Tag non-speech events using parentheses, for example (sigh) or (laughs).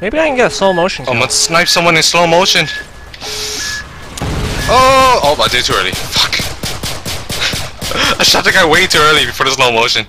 Maybe I can get a slow motion I'm gonna snipe someone in slow motion. Oh, oh, I did too early. Fuck. (laughs) I shot the guy way too early before the slow motion.